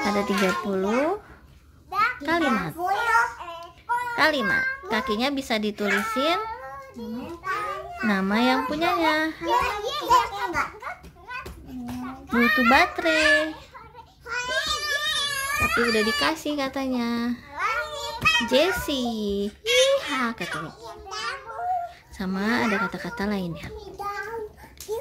Ada 30 kalimat. Kalimat. Kakinya bisa ditulisin nama yang punyanya. Butuh baterai. Tapi udah dikasih katanya. Jessie. Iha katanya. Sama ada kata-kata lainnya.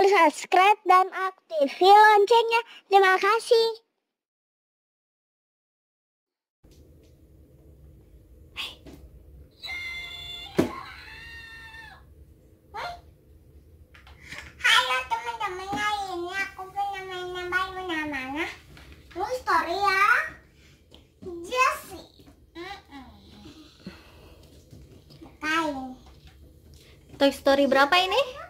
tombol subscribe dan aktifkan loncengnya. Terima kasih. Halo teman-teman, hari ini aku punya mainan baru namanya Toy Story ya. Jessie. Kain. Toy Story berapa ini?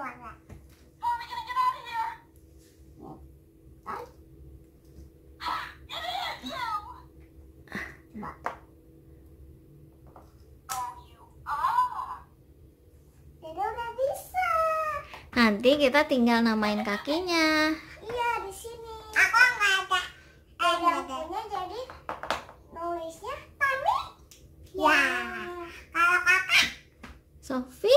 Nanti kita tinggal namain kakinya. Iya, di sini. Aku nggak ada. Aku ada. Punya, jadi nulisnya Tommy. Ya. ya. Kalau kakak? Sofi.